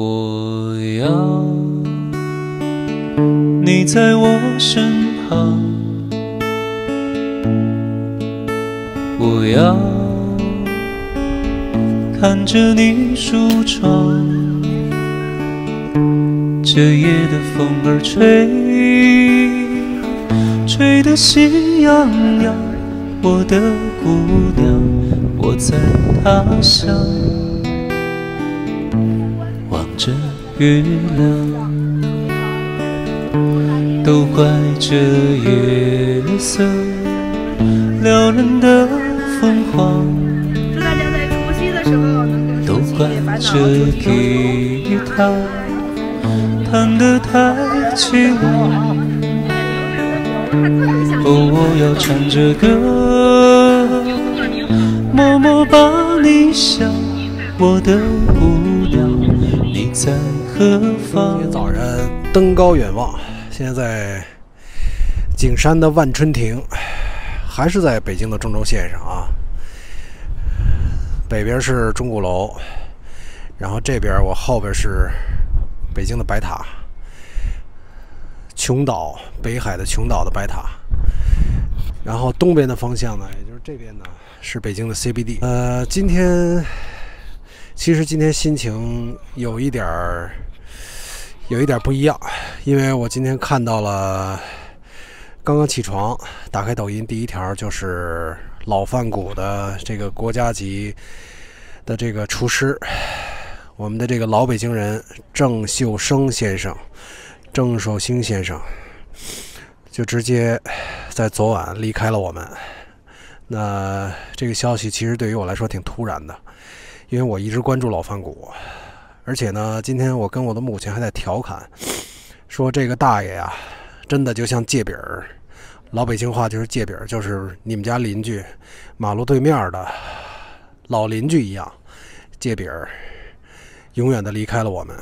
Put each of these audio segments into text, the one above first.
我要你在我身旁，我要看着你梳妆。这夜的风儿吹，吹得心痒痒。我的姑娘，我在他乡。月亮，都怪这夜色撩人的疯狂。都怪这吉他弹得太轻。哦，我要唱着歌，默默把你想，我的姑娘，你在今天早晨登高远望，现在在景山的万春亭，还是在北京的中轴线上啊。北边是钟鼓楼，然后这边我后边是北京的白塔，琼岛，北海的琼岛的白塔。然后东边的方向呢，也就是这边呢，是北京的 CBD。呃，今天。其实今天心情有一点儿，有一点不一样，因为我今天看到了，刚刚起床，打开抖音，第一条就是老饭骨的这个国家级的这个厨师，我们的这个老北京人郑秀生先生，郑寿兴先生，就直接在昨晚离开了我们。那这个消息其实对于我来说挺突然的。因为我一直关注老饭骨，而且呢，今天我跟我的母亲还在调侃，说这个大爷呀，真的就像借饼儿，老北京话就是借饼儿，就是你们家邻居，马路对面的老邻居一样，借饼儿，永远的离开了我们。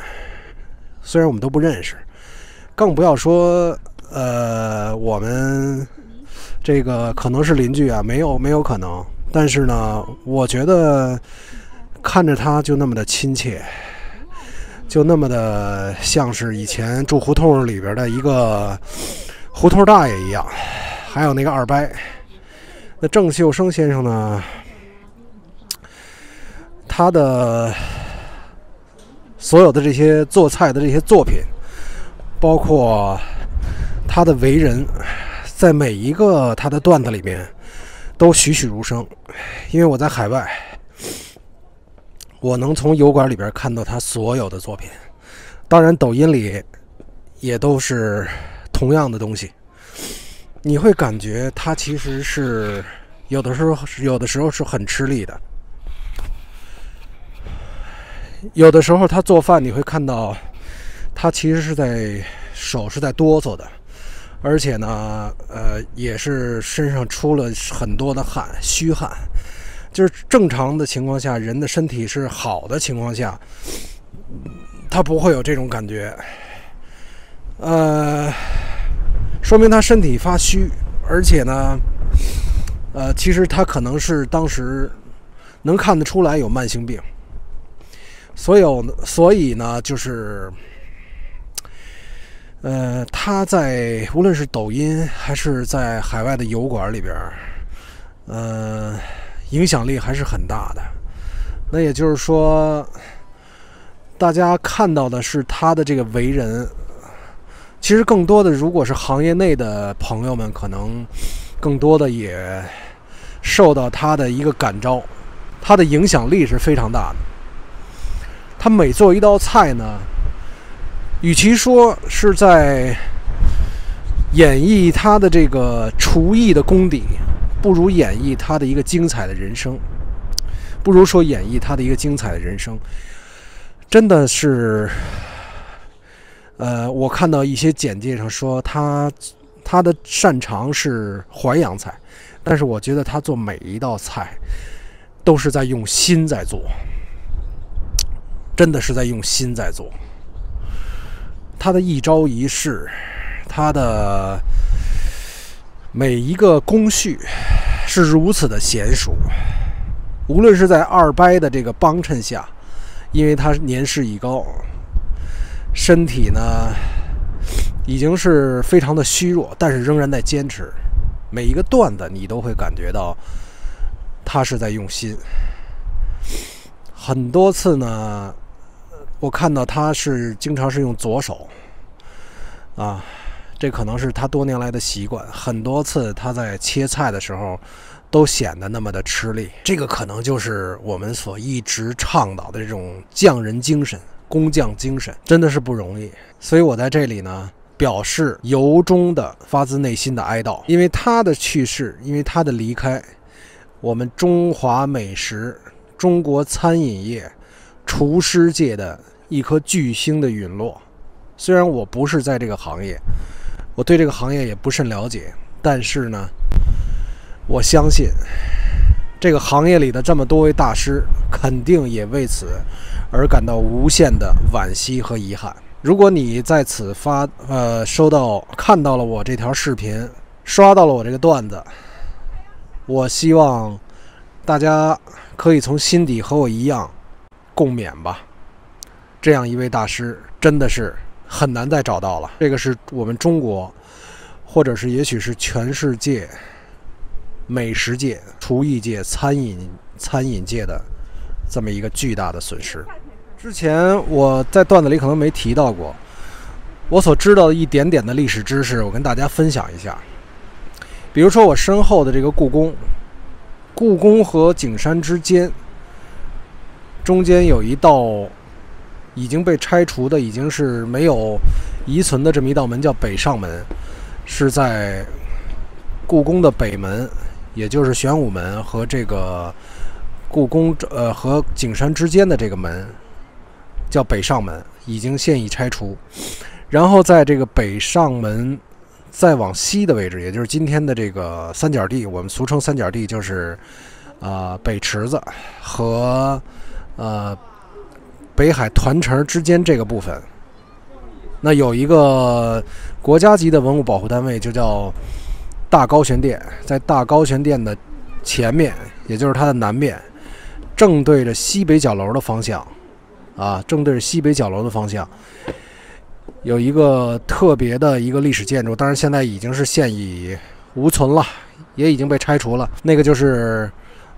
虽然我们都不认识，更不要说呃，我们这个可能是邻居啊，没有没有可能。但是呢，我觉得。看着他就那么的亲切，就那么的像是以前住胡同里边的一个胡同大爷一样。还有那个二伯，那郑秀生先生呢？他的所有的这些做菜的这些作品，包括他的为人，在每一个他的段子里面都栩栩如生。因为我在海外。我能从油管里边看到他所有的作品，当然抖音里也都是同样的东西。你会感觉他其实是有的时候，有的时候是很吃力的。有的时候他做饭，你会看到他其实是在手是在哆嗦的，而且呢，呃，也是身上出了很多的汗，虚汗。就是正常的情况下，人的身体是好的情况下，他不会有这种感觉。呃，说明他身体发虚，而且呢，呃，其实他可能是当时能看得出来有慢性病。所有，所以呢，就是，呃，他在无论是抖音还是在海外的油管里边，呃。影响力还是很大的，那也就是说，大家看到的是他的这个为人，其实更多的，如果是行业内的朋友们，可能更多的也受到他的一个感召，他的影响力是非常大的。他每做一道菜呢，与其说是在演绎他的这个厨艺的功底。不如演绎他的一个精彩的人生，不如说演绎他的一个精彩的人生，真的是，呃，我看到一些简介上说他他的擅长是淮扬菜，但是我觉得他做每一道菜都是在用心在做，真的是在用心在做，他的一招一式，他的。每一个工序是如此的娴熟，无论是在二伯的这个帮衬下，因为他年事已高，身体呢已经是非常的虚弱，但是仍然在坚持。每一个段子你都会感觉到他是在用心。很多次呢，我看到他是经常是用左手啊。这可能是他多年来的习惯。很多次他在切菜的时候，都显得那么的吃力。这个可能就是我们所一直倡导的这种匠人精神、工匠精神，真的是不容易。所以我在这里呢，表示由衷的、发自内心的哀悼，因为他的去世，因为他的离开，我们中华美食、中国餐饮业、厨师界的一颗巨星的陨落。虽然我不是在这个行业。我对这个行业也不甚了解，但是呢，我相信这个行业里的这么多位大师，肯定也为此而感到无限的惋惜和遗憾。如果你在此发呃收到看到了我这条视频，刷到了我这个段子，我希望大家可以从心底和我一样共勉吧。这样一位大师，真的是。很难再找到了。这个是我们中国，或者是也许是全世界美食界、厨艺界、餐饮餐饮界的这么一个巨大的损失。之前我在段子里可能没提到过，我所知道的一点点的历史知识，我跟大家分享一下。比如说我身后的这个故宫，故宫和景山之间中间有一道。已经被拆除的，已经是没有遗存的这么一道门，叫北上门，是在故宫的北门，也就是玄武门和这个故宫呃和景山之间的这个门，叫北上门，已经现已拆除。然后在这个北上门再往西的位置，也就是今天的这个三角地，我们俗称三角地，就是啊北池子和呃。北海团城之间这个部分，那有一个国家级的文物保护单位，就叫大高玄殿。在大高玄殿的前面，也就是它的南面，正对着西北角楼的方向，啊，正对着西北角楼的方向，有一个特别的一个历史建筑，当然现在已经是现已无存了，也已经被拆除了。那个就是，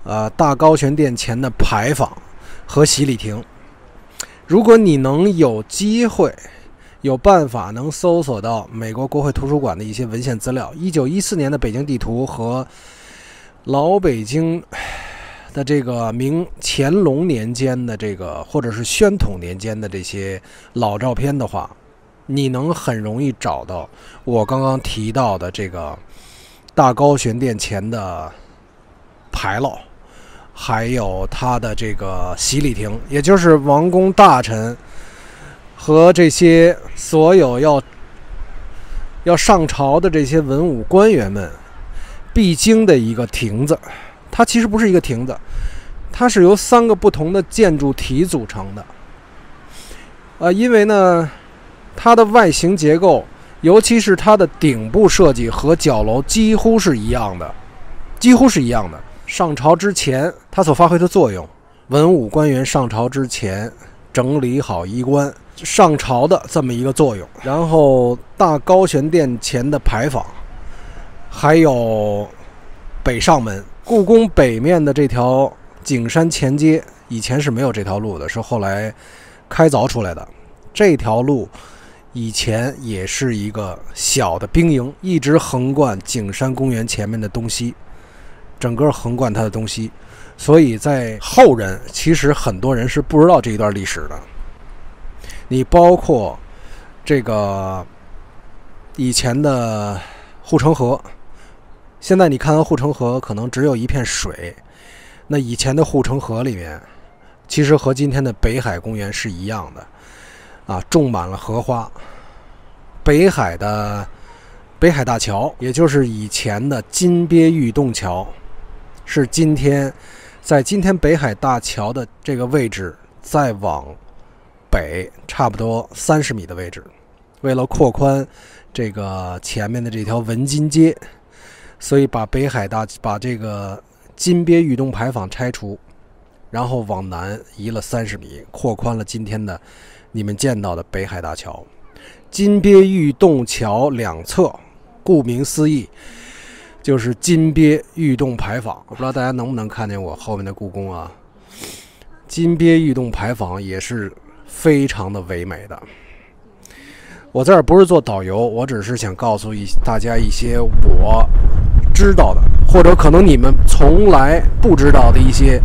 呃，大高玄殿前的牌坊和洗礼亭。如果你能有机会、有办法能搜索到美国国会图书馆的一些文献资料，一九一四年的北京地图和老北京的这个明乾隆年间的这个，或者是宣统年间的这些老照片的话，你能很容易找到我刚刚提到的这个大高玄殿前的牌楼。还有他的这个洗礼亭，也就是王公大臣和这些所有要要上朝的这些文武官员们必经的一个亭子。它其实不是一个亭子，它是由三个不同的建筑体组成的。呃，因为呢，它的外形结构，尤其是它的顶部设计和角楼几乎是一样的，几乎是一样的。上朝之前，它所发挥的作用，文武官员上朝之前整理好衣冠，上朝的这么一个作用。然后大高玄殿前的牌坊，还有北上门，故宫北面的这条景山前街，以前是没有这条路的，是后来开凿出来的。这条路以前也是一个小的兵营，一直横贯景山公园前面的东西。整个横贯它的东西，所以在后人其实很多人是不知道这一段历史的。你包括这个以前的护城河，现在你看到护城河可能只有一片水，那以前的护城河里面其实和今天的北海公园是一样的，啊，种满了荷花。北海的北海大桥，也就是以前的金鳖玉洞桥。是今天，在今天北海大桥的这个位置，再往北差不多三十米的位置，为了扩宽这个前面的这条文津街，所以把北海大把这个金鳖玉洞牌坊拆除，然后往南移了三十米，扩宽了今天的你们见到的北海大桥。金鳖玉洞桥两侧，顾名思义，就是金鳖玉洞牌坊。我不知道大家能不能看见我后面的故宫啊？金鳖玉洞牌坊也是非常的唯美的。我这儿不是做导游，我只是想告诉一大家一些我知道的，或者可能你们从来不知道的一些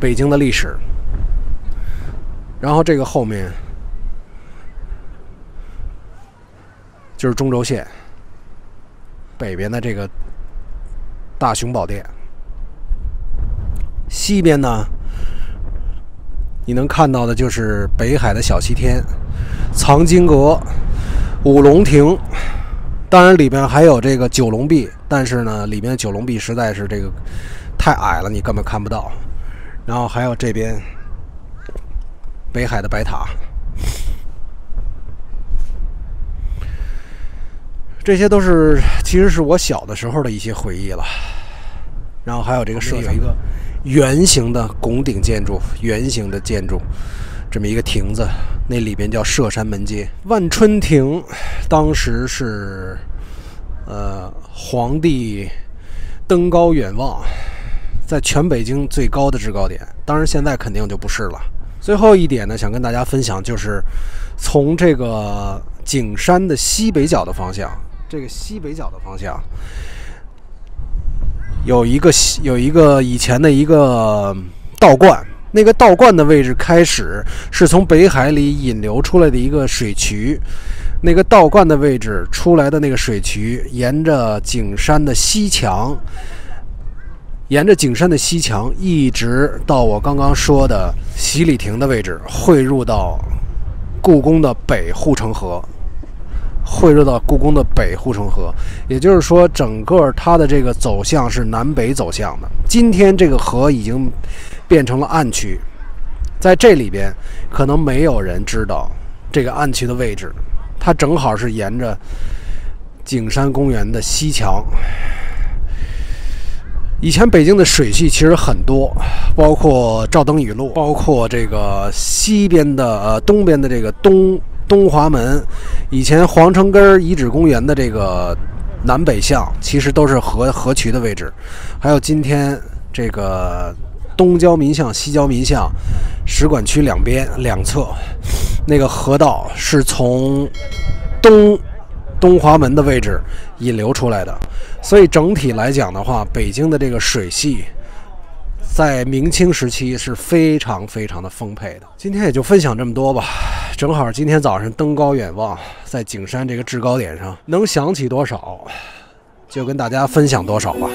北京的历史。然后这个后面。就是中轴线北边的这个大雄宝殿，西边呢，你能看到的就是北海的小西天、藏经阁、五龙亭，当然里边还有这个九龙壁，但是呢，里面九龙壁实在是这个太矮了，你根本看不到。然后还有这边北海的白塔。这些都是其实是我小的时候的一些回忆了，然后还有这个设有一个圆形的拱顶建筑，圆形的建筑，这么一个亭子，那里边叫射山门街。万春亭当时是呃皇帝登高远望，在全北京最高的制高点，当然现在肯定就不是了。最后一点呢，想跟大家分享就是从这个景山的西北角的方向。这个西北角的方向有一个有一个以前的一个道观，那个道观的位置开始是从北海里引流出来的一个水渠，那个道观的位置出来的那个水渠，沿着景山的西墙，沿着景山的西墙一直到我刚刚说的洗礼亭的位置，汇入到故宫的北护城河。汇入到故宫的北护城河，也就是说，整个它的这个走向是南北走向的。今天这个河已经变成了暗渠，在这里边可能没有人知道这个暗渠的位置，它正好是沿着景山公园的西墙。以前北京的水系其实很多，包括赵登禹路，包括这个西边的呃东边的这个东。东华门，以前皇城根遗址公园的这个南北向，其实都是河河渠的位置。还有今天这个东郊民巷、西郊民巷，使馆区两边两侧，那个河道是从东东华门的位置引流出来的。所以整体来讲的话，北京的这个水系。在明清时期是非常非常的丰沛的。今天也就分享这么多吧。正好今天早上登高远望，在景山这个制高点上，能想起多少，就跟大家分享多少吧。